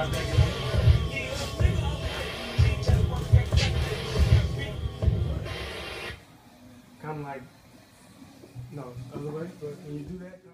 Kind of like, no, other way, but when you do that,